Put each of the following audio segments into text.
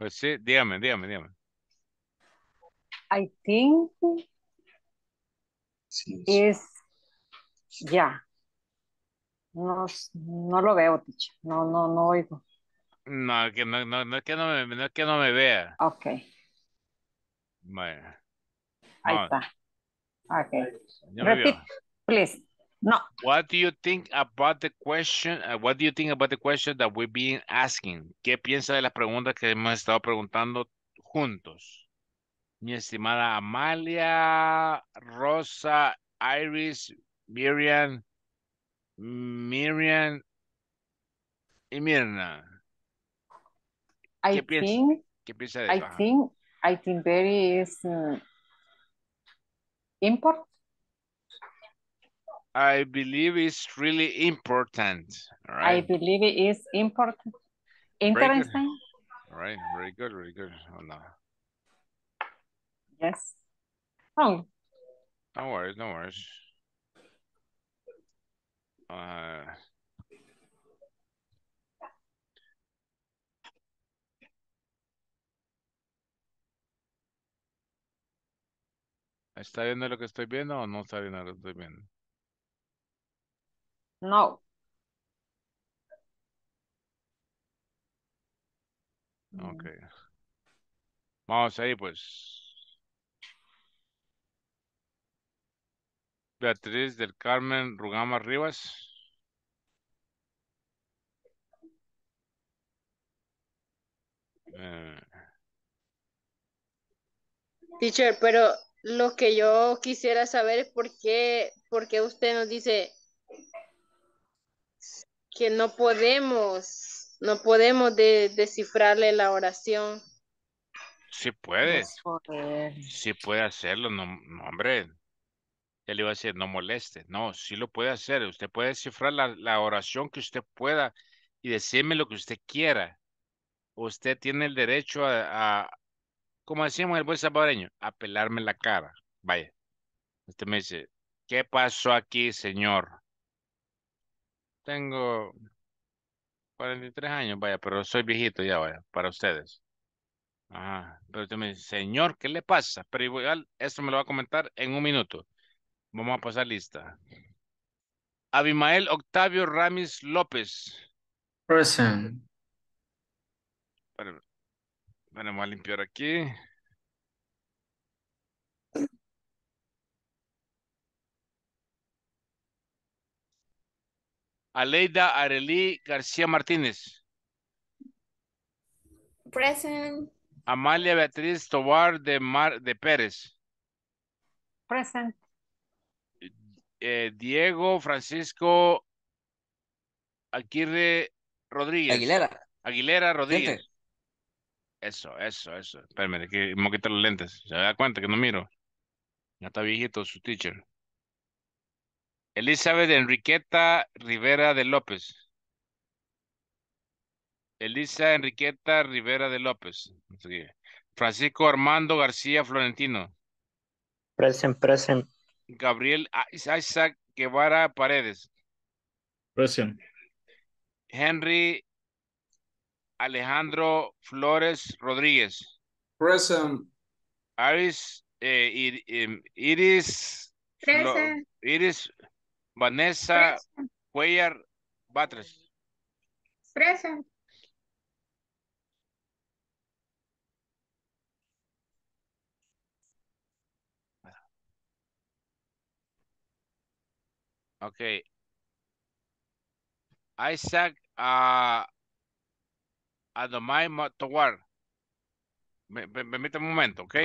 Pues sí, dígame, dígame, dígame. I think Sí, sí. is, ya. No, no lo veo, teacher. No, no, no oigo. No, que no, no, no es que no me, no es que no me vea. Ok, Vaya. ahí No, está. Ok. Repeat, please. No, What do you think about the question? uh, what do you think about the question that we've been asking? ¿Qué piensa de las preguntas que hemos estado preguntando juntos? Mi estimada Amalia, Rosa, Iris, Miriam, Miriam y Mirna. I ¿Qué piensa? think, ¿Qué piensa de I eso? Think, I think very is mm, import. I believe it's really important. All I believe it is important. Interesting. All right. Very good. Very good. Oh, no. Yes. Oh, No worries. No worries. Uh, ¿Está viendo lo que estoy viendo o no está viendo lo que estoy viendo? No. Ok. Vamos ahí, pues. Beatriz del Carmen Rugama Rivas. Eh, Teacher, pero lo que yo quisiera saber es por qué, por qué usted nos dice que no podemos, no podemos de- descifrarle la oración. sí puede, sí puede hacerlo, no, no, hombre. Ya le iba a decir, no moleste. No, sí lo puede hacer. Usted puede descifrar la, la oración que usted pueda y decirme lo que usted quiera. Usted tiene el derecho a, a como decimos en el buen salvadoreño, a pelarme la cara. Vaya. Usted me dice, ¿qué pasó aquí, señor? Tengo 43 años, vaya, pero soy viejito ya, vaya, para ustedes. Ajá, pero usted me dice, señor, ¿qué le pasa? Pero igual, esto me lo va a comentar en un minuto. Vamos a pasar lista. Abimael Octavio Ramis López. Present. Espérame, voy a limpiar aquí. Aleida Arelí García Martínez. Present. Amalia Beatriz Tobar de Mar de Pérez. Present. Eh, Diego Francisco Aguirre Rodríguez. Aguilera. Aguilera Rodríguez. Gente. Eso, eso, eso. Espérame, que me voy a quitar los lentes. Se da cuenta que no miro. Ya está viejito su teacher. Elizabeth Enriqueta Rivera de López. Elisa Enriqueta Rivera de López. Francisco Armando García Florentino. Present, present. Gabriel Isaac Guevara Paredes. Present. Henry Alejandro Flores Rodríguez. Present. Iris, eh, em, Iris, Flo- Present. Iris Vanessa Present. Cuellar Batres. Present. Ok. Isaac uh, Adomai Matowar. Me, me, permítame un momento, ok.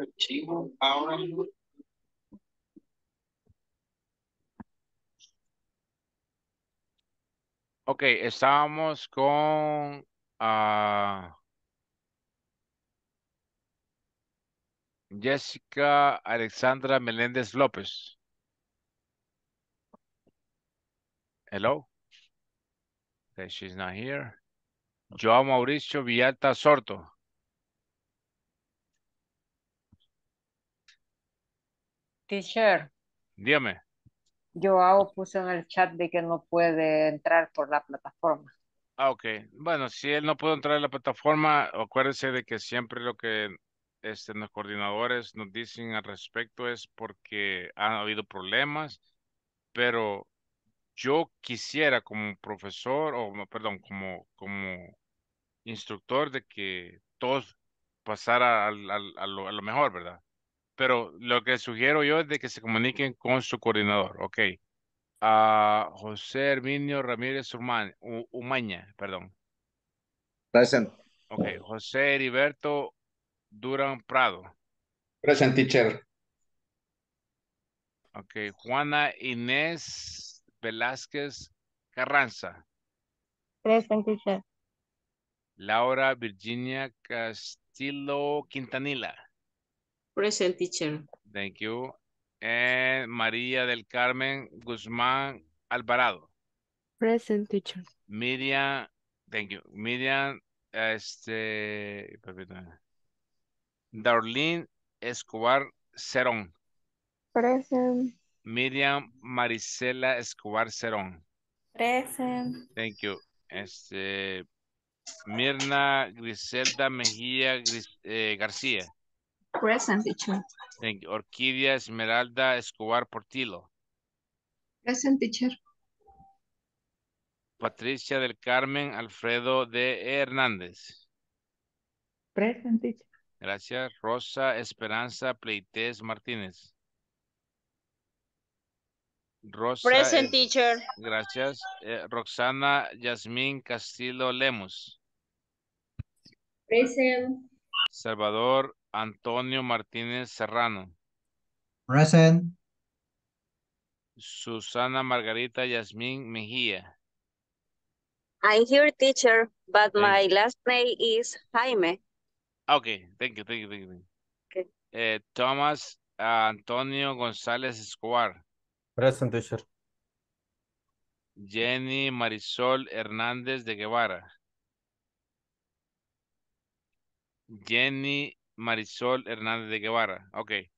archivo ahora Ok, estábamos con ah, Jessica Alexandra Meléndez López. Hello. Okay, she's not here. Joao Mauricio Villalta Sorto. Teacher. Dígame. Joao puso en el chat de que no puede entrar por la plataforma. Ah, ok. Bueno, si él no puede entrar en la plataforma, acuérdense de que siempre lo que este, los coordinadores nos dicen al respecto es porque han habido problemas, pero yo quisiera como profesor, o perdón, como, como instructor de que todos pasara a, a, a lo mejor, ¿verdad? pero lo que sugiero yo es de que se comuniquen con su coordinador, ok. Ah, José Herminio Ramírez Umaña, Umaña perdón. Present. Ok, José Heriberto Durán Prado. Present, teacher. Ok, Juana Inés Velázquez Carranza. Present, teacher. Laura Virginia Castillo Quintanilla. Present teacher. Thank you. And María del Carmen Guzmán Alvarado. Present teacher. Miriam, thank you. Miriam, este, Darlene Escobar Cerón. Present. Miriam Marisela Escobar Cerón. Present. Thank you. Este, Mirna Griselda Mejía Gris, eh, García. Present, teacher. Orquídea Esmeralda Escobar Portillo. Present, teacher. Patricia del Carmen Alfredo de Hernández. Present, teacher. Gracias. Rosa Esperanza Pleites Martínez. Rosa. Present, teacher. Gracias. Eh, Roxana Yasmín Castillo Lemos. Present. Salvador Antonio Martínez Serrano. Present. Susana Margarita Yasmín Mejía. I'm here, teacher, but my last name is Jaime. Okay, thank you, thank you, thank you. Okay. Eh, Thomas ah, Antonio González Escobar. Present, teacher. Jenny Marisol Hernández de Guevara. Jenny Marisol Hernandez de Guevara. Okay.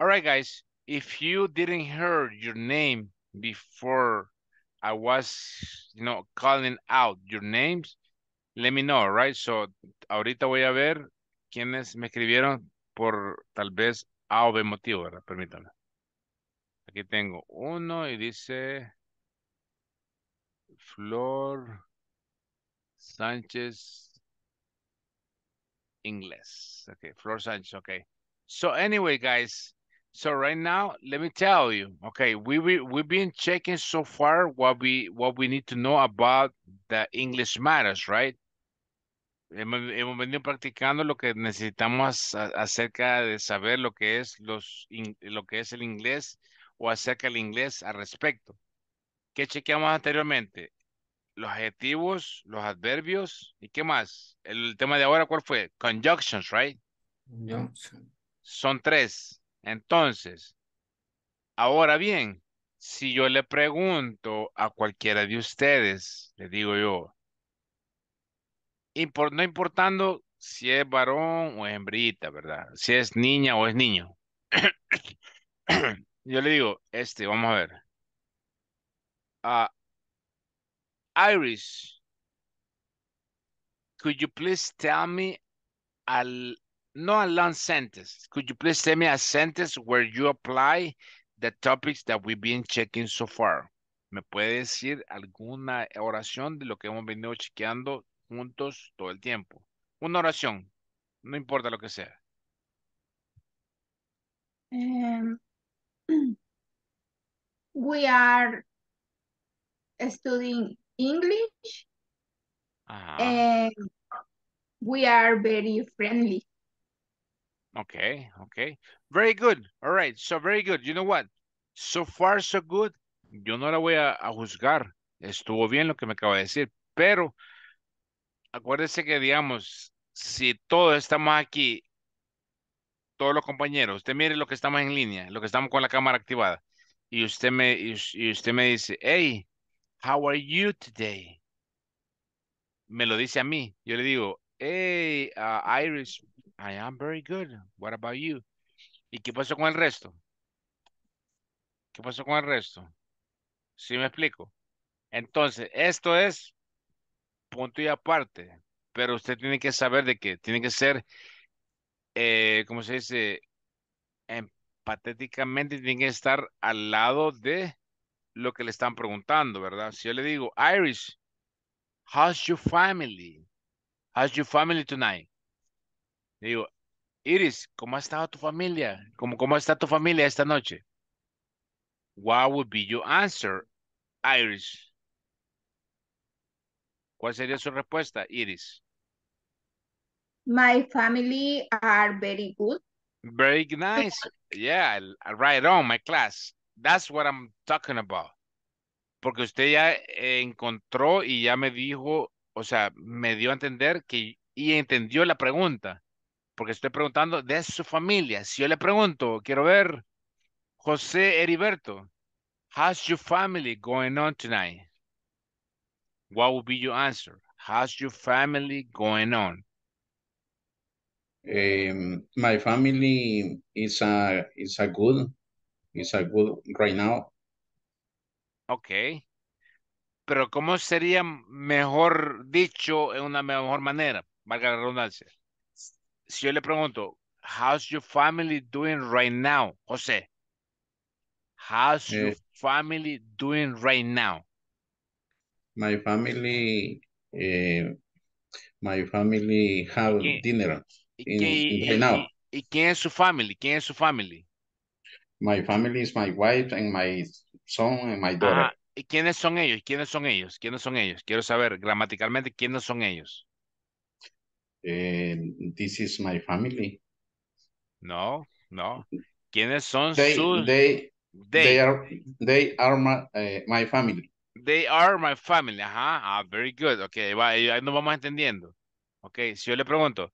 All right, guys. If you didn't hear your name before I was, you know, calling out your names, let me know, right? So, ahorita voy a ver quiénes me escribieron por tal vez A o B motivo, ¿verdad? Permítame. Aquí tengo uno y dice Flor Sánchez English. Okay, floor signs. Okay. So anyway, guys, so right now, let me tell you. Okay, we we we've been checking so far what we what we need to know about the English matters, right? Hemos, venido practicando lo que necesitamos acerca de saber lo que es los lo que es el inglés o acerca del inglés al respecto. ¿Qué chequeamos anteriormente? los adjetivos, los adverbios y qué más. El tema de ahora, ¿cuál fue? Conjunctions, right? Conjunction. Son tres. Entonces, ahora bien, si yo le pregunto a cualquiera de ustedes, le digo yo, no importando si es varón o es hembrita, ¿verdad? Si es niña o es niño. yo le digo, este, vamos a ver. Ah, Iris, could you please tell me a not a long sentence. Could you please tell me a sentence where you apply the topics that we've been checking so far? ¿Me puede decir alguna oración de lo que hemos venido chequeando juntos todo el tiempo? Una oración, no importa lo que sea. Em, we are studying English. And we are very friendly. Okay, okay. Very good. All right, so very good. You know what? So far, so good. Yo no la voy a, juzgar. Estuvo bien lo que me acaba de decir, pero acuérdese que, digamos, si todos estamos aquí, todos los compañeros, usted mire lo que estamos en línea, lo que estamos con la cámara activada, y usted me, y usted me dice, hey, how are you today? Me lo dice a mí. Yo le digo, hey, uh, Iris, I am very good. What about you? ¿Y qué pasó con el resto? ¿Qué pasó con el resto? ¿Sí me explico? Entonces, esto es punto y aparte, pero usted tiene que saber de que tiene que ser, eh, ¿cómo se dice? Empatéticamente tiene que estar al lado de lo que le están preguntando, ¿verdad? Si yo le digo, Iris, how's your family? How's your family tonight? Le digo, Iris, ¿cómo ha estado tu familia? ¿Cómo, cómo está tu familia esta noche? What would be your answer, Iris? ¿Cuál sería su respuesta, Iris? My family are very good. Very nice. Yeah, right on, my class. That's what I'm talking about. Porque usted ya eh, encontró y ya me dijo, o sea, me dio a entender que y entendió la pregunta. Porque estoy preguntando de su familia. Si yo le pregunto, quiero ver, José Heriberto, how's your family going on tonight? What would be your answer? How's your family going on? Um, my family is a is a good is a good right now. Ok. Pero ¿cómo sería mejor dicho en una mejor manera? Valga la redundancia. Si yo le pregunto, how's your family doing right now? José. How's your Eh. family doing right now? My family uh, my family have ¿Y dinner ¿Y, in, in right now. y quién es su family? ¿Quién es su family? My family is my wife and my son and my daughter. Ajá. ¿Y quiénes son ellos? ¿Quiénes son ellos? ¿Quiénes son ellos? Quiero saber gramaticalmente quiénes son ellos. And this is my family. No, no. ¿Quiénes son They sus? they They. they are they are my uh, my family. They are my family. Ajá. Ah, very good. Ok, ahí nos vamos entendiendo. Ok, si yo le pregunto,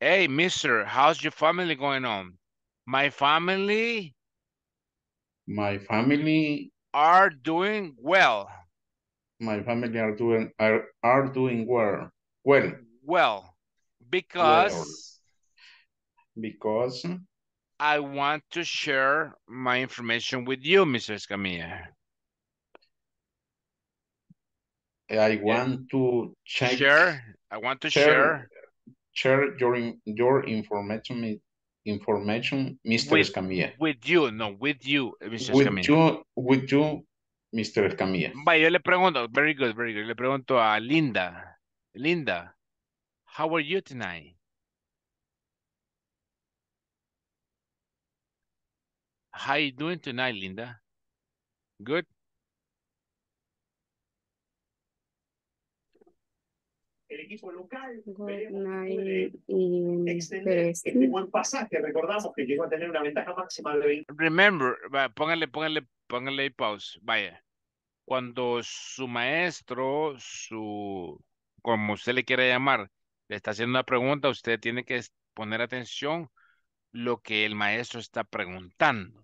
hey, mister, how's your family going on? My family My family are doing well. my family are doing are are doing well well Well, because because I want to share my information with you, Mr. Escamilla. I want to check Share. I want to share share share your your information information, Mr. With- Escamilla. with you, no, with you, Mr. With Escamilla. you with you, Mr. Escamilla. Vaya, yo le pregunto, very good, very good. Le pregunto a Linda. Linda, how are you tonight? How you doing tonight, Linda? Good? Good night y Preston. Remember, va, póngale, póngale, póngale ahí pause. Vaya. Cuando su maestro, su, como usted le quiera llamar, le está haciendo una pregunta, usted tiene que poner atención lo que el maestro está preguntando.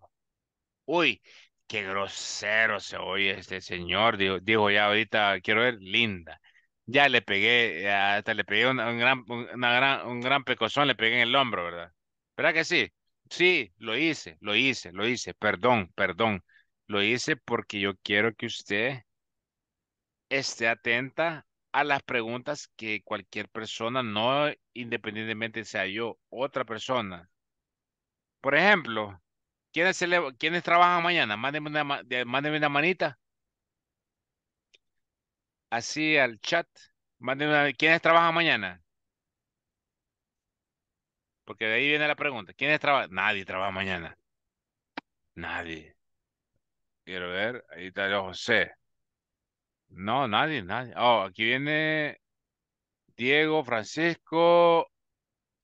Uy, qué grosero se oye este señor. Dijo, dijo ya ahorita, quiero ver, linda. Ya le pegué, hasta le pegué un gran, un- una gran, un gran pecozón, le pegué en el hombro, ¿verdad? ¿Verdad que sí? Sí, lo hice, lo hice, lo hice. Perdón, perdón. Lo hice porque yo quiero que usted esté atenta a las preguntas que cualquier persona, no independientemente sea yo, otra persona. Por ejemplo, ¿quiénes, se le- quiénes trabajan mañana? Mándenme una, mándenme una manita. Así al chat. Mándenme una- ¿quiénes trabajan mañana? Porque de ahí viene la pregunta. ¿Quiénes trabajan? Nadie trabaja mañana. Nadie. Quiero ver. Ahí está yo, José. No, nadie, nadie. Oh, aquí viene Diego, Francisco,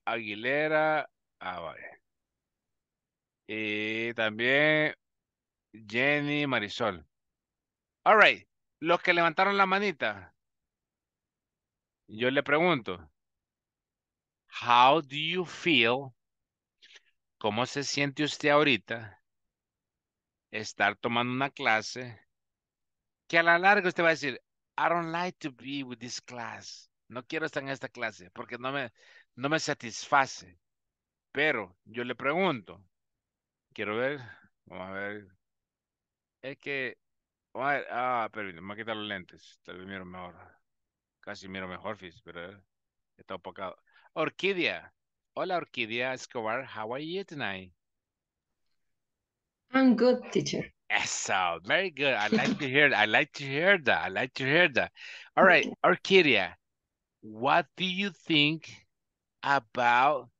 Aguilera, Ah, vale. Y también Jenny Marisol. All right. Los que levantaron la manita. Yo le pregunto. How do you feel? ¿Cómo se siente usted ahorita? Estar tomando una clase que a la larga usted va a decir, I don't like to be with this class. No quiero estar en esta clase porque no me, no me satisface. Pero yo le pregunto, quiero ver, vamos a ver. Es que, vamos a ver, ah, pero me voy a quitar los lentes, tal vez miro mejor. Casi miro mejor, Fis, pero está opacado. Orquídea. Hola, Orquídea Escobar. How are you tonight? I'm good, teacher. Eso, very good. I like to hear I like to hear that. I like to hear that. All right, Orquídea, what do you think about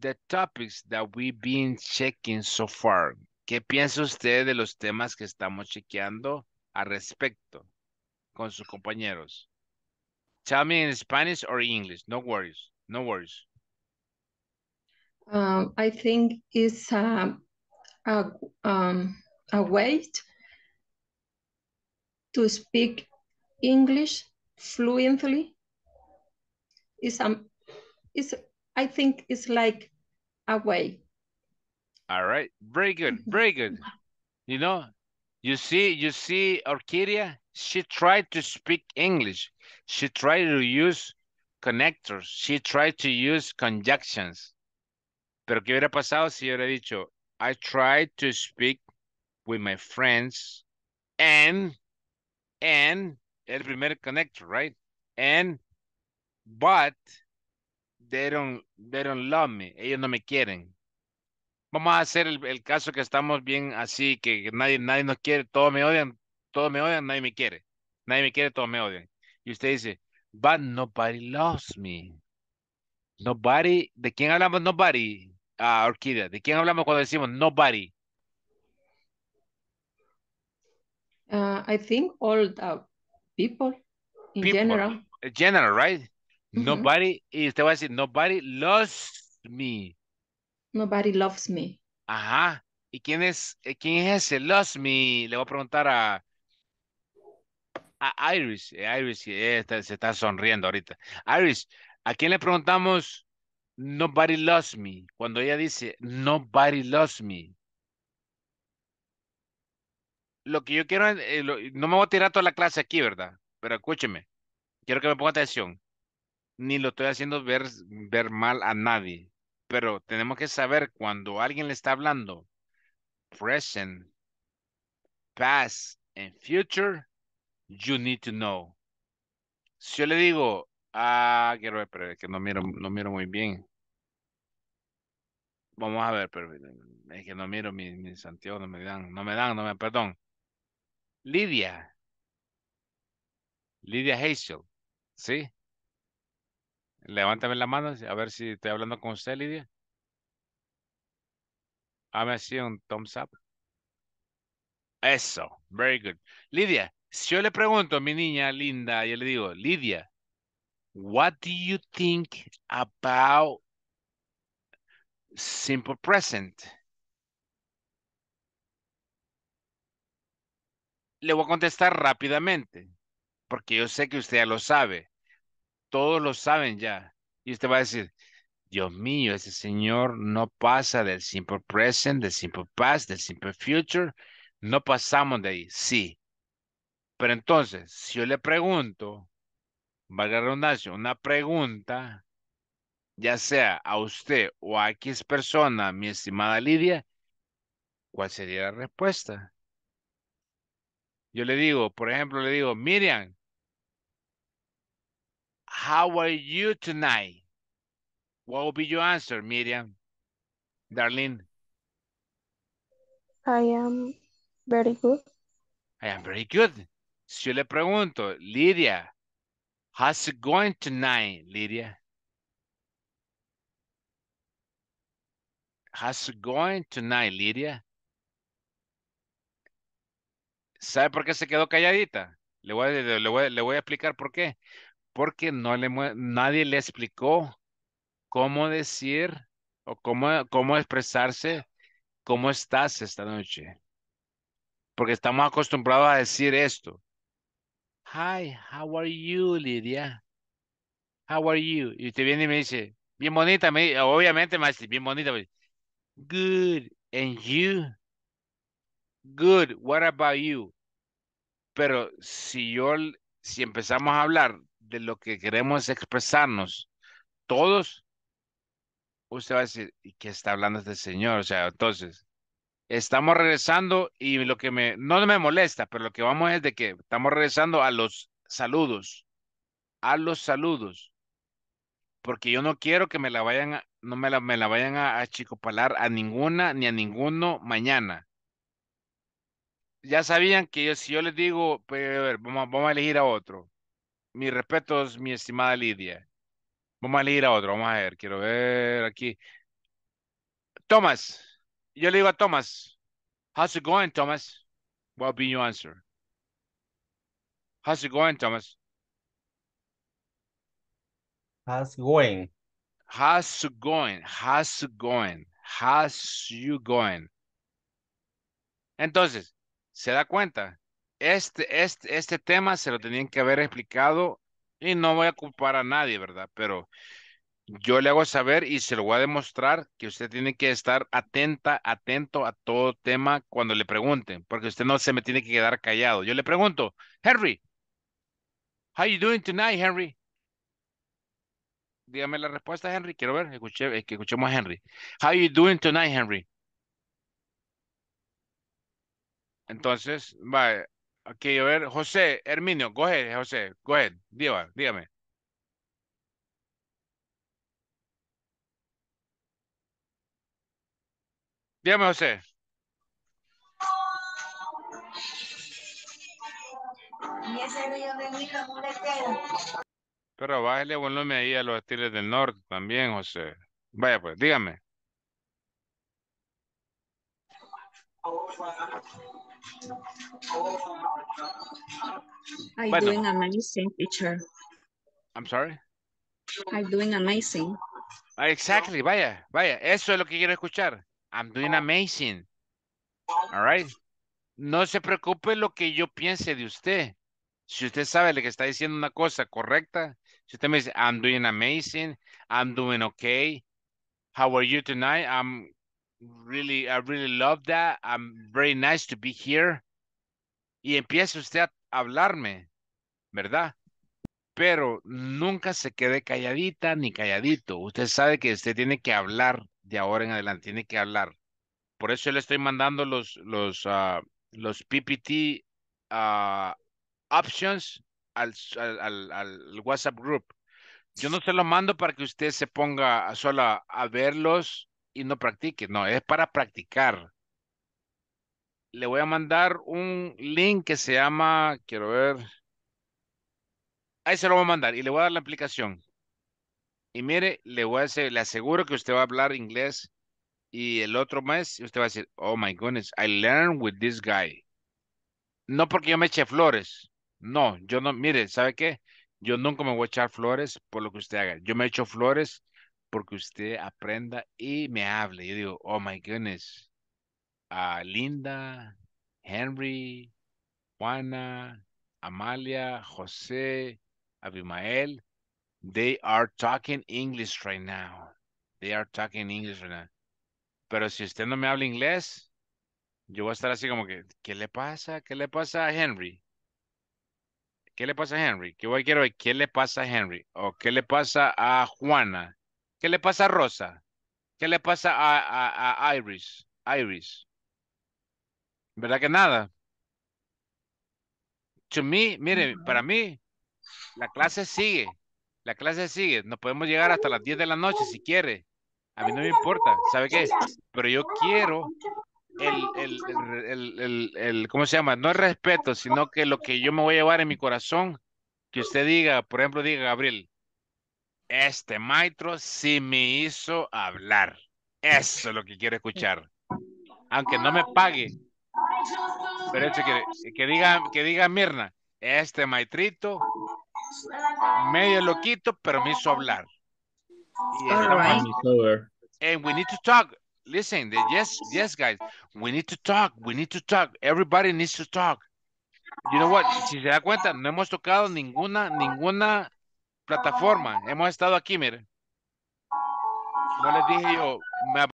the topics that we've been checking so far? ¿Qué piensa usted de los temas que estamos chequeando al respecto con sus compañeros? Tell me in Spanish or English. No worries. No worries. Um, I think it's a, a, um, way to speak English fluently. It's, um, it's, I think it's like a way. All right. Very good. Very good. You know, you see, you see Orquídea, she tried to speak English. She tried to use connectors. She tried to use conjunctions. Pero ¿qué hubiera pasado si hubiera dicho, I tried to speak with my friends and, and, el primer connector, right? And, but, they don't, they don't love me. Ellos no me quieren. Vamos a hacer el, el caso que estamos bien así, que nadie, nadie nos quiere, todos me odian, todos me odian, nadie me quiere. Nadie me quiere, todos me odian. Y usted dice, but nobody loves me. Nobody, ¿de quién hablamos nobody? Ah, Orquídea, ¿de quién hablamos cuando decimos nobody? Uh, I think all the people in People. general. General, right? Ujú. Nobody, y usted va a decir, nobody loves me. Nobody loves me. Ajá. ¿Y quién es, eh, quién es ese loves me? Le voy a preguntar a, a Iris. Eh, Iris eh, se está sonriendo ahorita. Iris, ¿a quién le preguntamos nobody loves me? Cuando ella dice nobody loves me. Lo que yo quiero, eh, no me voy a tirar toda la clase aquí, ¿verdad? Pero escúcheme, quiero que me ponga atención. Ni lo estoy haciendo ver, ver mal a nadie. Pero tenemos que saber cuando alguien le está hablando present, past, and future, you need to know. Si yo le digo, ah, quiero ver, pero es que no miro, no miro muy bien. Vamos a ver, pero es que no miro mis, mis anteojos, no me dan, no me dan, no me, perdón. Lidia. Lidia Hazel. ¿Sí? Levántame la mano, a ver si estoy hablando con usted, Lidia. Hame así un thumbs up. Eso, very good. Lidia, si yo le pregunto a mi niña linda, yo le digo, Lidia, what do you think about simple present? Le voy a contestar rápidamente, porque yo sé que usted ya lo sabe. Todos lo saben ya. Y usted va a decir, Dios mío, ese señor no pasa del simple present, del simple past, del simple future. No pasamos de ahí. Sí. Pero entonces, si yo le pregunto, valga la redundancia, una pregunta, ya sea a usted o a X persona, mi estimada Lidia, ¿cuál sería la respuesta? Yo le digo, por ejemplo, le digo, Miriam, how are you tonight? What will be your answer, Miriam? Darlene, I am very good. I am very good. Si yo le pregunto, Lidia, how's it going tonight, Lidia? How's it going tonight, Lidia? ¿Sabe por qué se quedó calladita? Le voy, a- le voy, le voy a explicar por qué. Porque no le, nadie le explicó cómo decir o cómo, cómo expresarse, cómo estás esta noche. Porque estamos acostumbrados a decir esto. Hi, how are you, Lidia? How are you? Y usted viene y me dice, bien bonita, me, obviamente me bien bonita. me dice, Good, and you? Good, what about you? Pero si yo, si empezamos a hablar de lo que queremos expresarnos, todos, usted va a decir, ¿y qué está hablando este señor? O sea, entonces, estamos regresando y lo que me, no me molesta, pero lo que vamos es de que estamos regresando a los saludos, a los saludos, porque yo no quiero que me la vayan a, no me la, me la vayan a, a chicopalar a ninguna ni a ninguno mañana. Ya sabían que yo, si yo les digo, pues, ver, vamos, vamos a elegir a otro. Mis respetos, mi estimada Lidia. Vamos a elegir a otro, vamos a ver, quiero ver aquí. Thomas, yo le digo a Thomas, how's it going, Thomas? What will be your answer? How's it going, Thomas? How's going? How's going? How's going? How's you going? Entonces, ¿se da cuenta? Este, este, este tema se lo tenían que haber explicado y no voy a culpar a nadie, ¿verdad? Pero yo le hago saber y se lo voy a demostrar que usted tiene que estar atenta, atento a todo tema cuando le pregunten, porque usted no se me tiene que quedar callado. Yo le pregunto, Henry, how you doing tonight, Henry? Dígame la respuesta, Henry. Quiero ver, escuché, que escuchemos a Henry. How you doing tonight, Henry? Entonces, va, aquí a ver, José, Herminio, go ahead, José, go ahead, dígame, dígame. Dígame, José. Pero bájale volumen ahí a los estilos del norte también, José. Vaya pues, dígame. I'm Bueno. doing amazing, teacher. I'm sorry. I'm doing amazing. Ah, Exactly, vaya, vaya. Eso es lo que quiero escuchar. I'm doing amazing. All right. No se preocupe lo que yo piense de usted. Si usted sabe le que está diciendo una cosa correcta, si usted me dice, I'm doing amazing, I'm doing okay, how are you tonight? I'm really, I really love that. I'm very nice to be here. Y empieza usted a hablarme, ¿verdad? Pero nunca se quede calladita ni calladito. Usted sabe que usted tiene que hablar de ahora en adelante, tiene que hablar. Por eso le estoy mandando los, los, ah, los PPT ah, options al, al, al- WhatsApp group. Yo no se los mando para que usted se ponga sola a verlos y no practique. No, es para practicar. Le voy a mandar un link que se llama, quiero ver. Ahí se lo voy a mandar y le voy a dar la aplicación. Y mire, le voy a hacer, le aseguro que usted va a hablar inglés y el otro mes usted va a decir, oh my goodness, I learned with this guy. No porque yo me eche flores. No, yo no, mire, ¿sabe qué? Yo nunca me voy a echar flores por lo que usted haga. Yo me echo flores porque usted aprenda y me hable. Yo digo, oh my goodness. Ah, Linda, Henry, Juana, Amalia, José, Abimael, they are talking English right now. They are talking English right now. Pero si usted no me habla inglés, yo voy a estar así como que, ¿qué le pasa? ¿Qué le pasa a Henry? ¿Qué le pasa a Henry? ¿Qué voy a quiero ver? ¿Qué le pasa a Henry? ¿O qué le pasa a Juana? ¿Qué le pasa a Rosa? ¿Qué le pasa a, a, a Iris? Iris. ¿Verdad que nada? To me, mire, para mí, la clase sigue. La clase sigue. Nos podemos llegar hasta las 10 de la noche si quiere. A mí no me importa. ¿Sabe qué? Pero yo quiero el, el, el, el, el- el- ¿cómo se llama? No el respeto, sino que lo que yo me voy a llevar en mi corazón, que usted diga, por ejemplo, diga, Gabriel, este maestro sí me hizo hablar. Eso es lo que quiero escuchar. Aunque no me pague. Pero eso que, que diga, que diga Mirna, este maestrito, medio loquito, pero me hizo hablar. Y All estamos- right. And we need to talk. Listen, the- yes, yes, guys. We need to talk. We need to talk. Everybody needs to talk. You know what? Si se da cuenta, no hemos tocado ninguna, ninguna plataforma. Hemos estado aquí, mire. No les dije yo, me